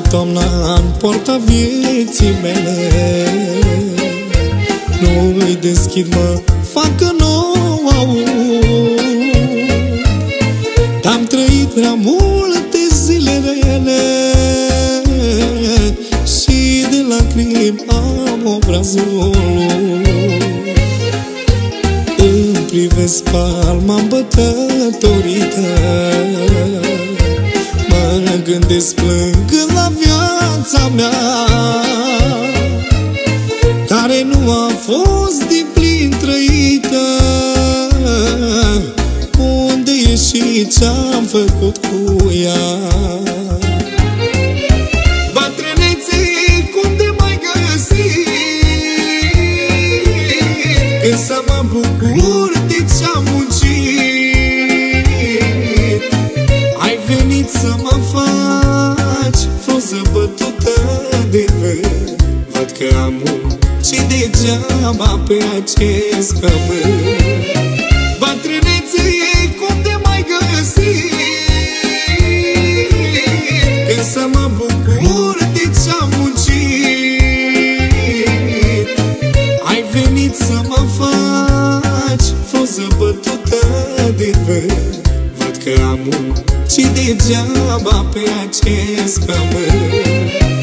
toamna în poarta vieții mele Nu îi deschid, mă fac că nu aud. Am trăit prea multe zile rele Și de lacrimi am obrazul. Îmi privesc palma îmbătătorită Mă gândesc plângând la viața mea. Care nu a fost din plin trăită. Unde e și ce-am făcut cu ea? Bătrânețe, cum te mai găsi Când să mă bucur că am muncit degeaba pe acest pământ. Bătrânețe, cum te mai găsi Când să mă bucur de ce-am muncit. Ai venit să mă faci frunză bătută de vânt. Văd că am muncit degeaba pe acest pământ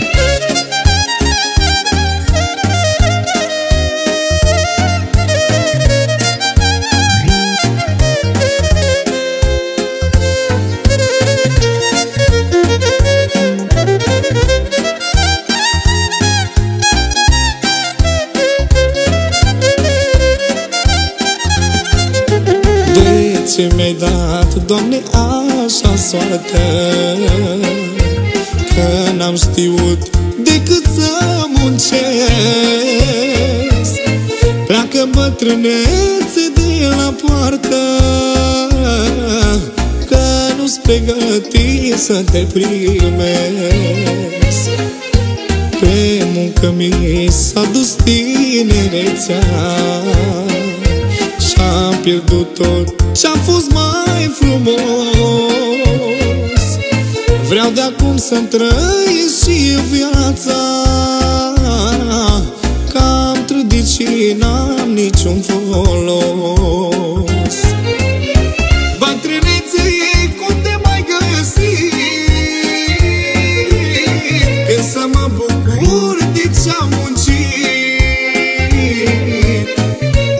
Doamne, așa soartă Că n-am știut decât să muncesc. Pleacă bătrânețe de la poartă Că nu-s pregătit să te primesc. Pe muncă mi s-a dus tinerețea Și-am pierdut tot ce-a fost mai frumos. Vreau de acum să-mi trăiesc și viața. Că am trădit și n-am niciun folos. Bătrânețe, cum te mai găsi Când să mă bucur de ce-am muncit.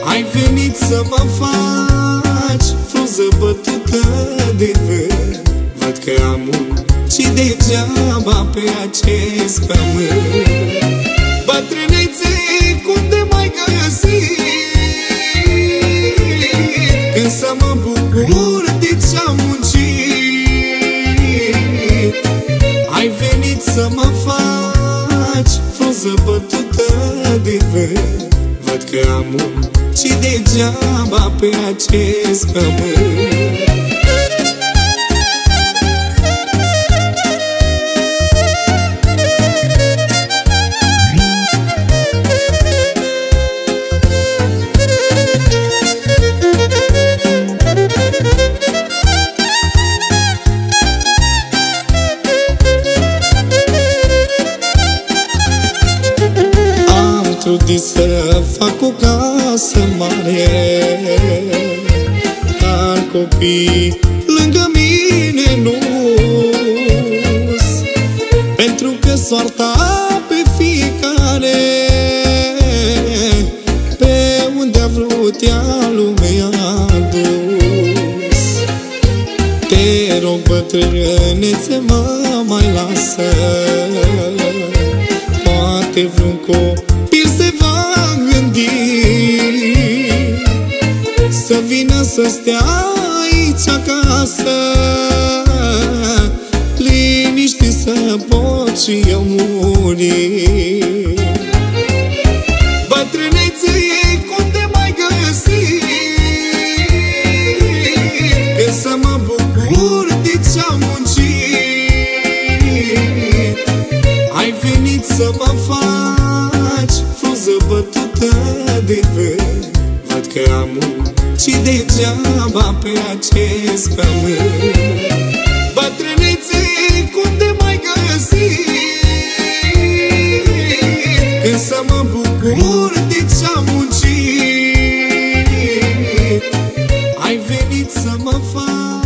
Ai venit să mă faci acest pământ. Bătrânețe, cum te mai găsi Când să mă bucur de ce-am muncit. Ai venit să mă faci frunză bătută de vânt. Văd că am muncit degeaba pe acest pământ Am trudit să fac o casă mare. Dar copii lângă mine nu Pentru că soarta pe fiecare Pe unde a vrut ea lumea a dus. Te rog bătrânețe mă mai lasă. Poate vreun copil vină să stea aici acasă. Liniște să pot și eu muri. Bătrânețe, cum te mai găsi Când să mă bucur de ce-am muncit. Ai venit să mă faci frunză bătută de vânt. Văd că am și degeaba pe acest pământ Bătrânețe, cum de mai găsi? Când să mă bucur de ce-am muncit Ai venit să mă faci